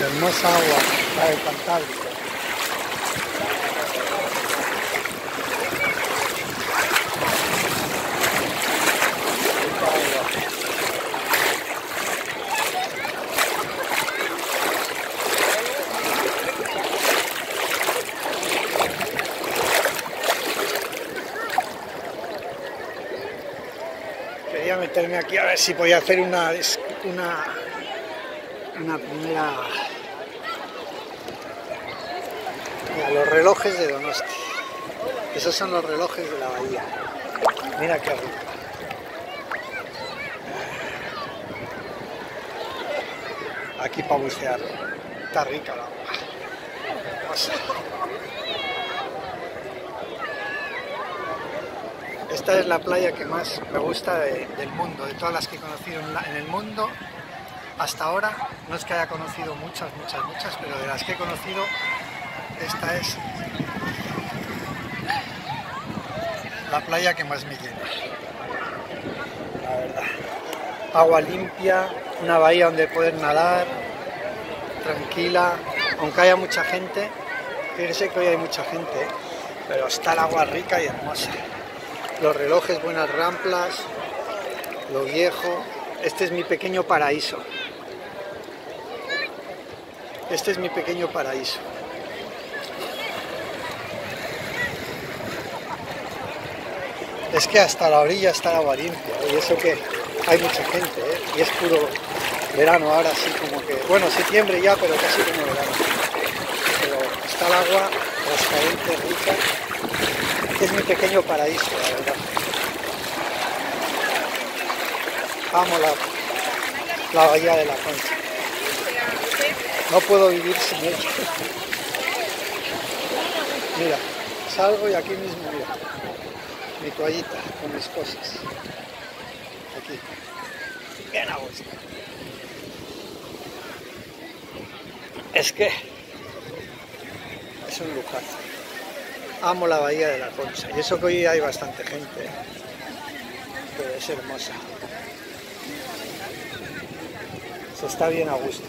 Hermosa agua, la del Cantábrico. Quería meterme aquí a ver si podía hacer una, una, una primera... Mira, los relojes de Donosti. Esos son los relojes de la bahía. Mira qué rico. Aquí para bucear. Está rica la agua. Esta es la playa que más me gusta de- del mundo, de todas las que he conocido en el mundo. Hasta ahora, no es que haya conocido muchas, muchas, muchas, pero de las que he conocido, esta es la playa que más me llena. La verdad. Agua limpia, una bahía donde poder nadar, tranquila, aunque haya mucha gente. Fíjense que hoy hay mucha gente, ¿eh? pero está el agua rica y hermosa los relojes, buenas ramplas, lo viejo. Este es mi pequeño paraíso. Este es mi pequeño paraíso. Es que hasta la orilla está el agua limpia y eso que hay mucha gente ¿eh? y es puro verano ahora sí como que, bueno, septiembre ya, pero casi como verano. Pero está el agua transparente, rica es mi pequeño paraíso, la verdad. Amo la, la bahía de la Concha. No puedo vivir sin ella. Mira, salgo y aquí mismo, mira, mi toallita con mis cosas. Aquí. Bien a gusto. Es que es un lujazo amo la bahía de la Concha. Y eso que hoy hay bastante gente, pero es hermosa. Se está bien a gusto.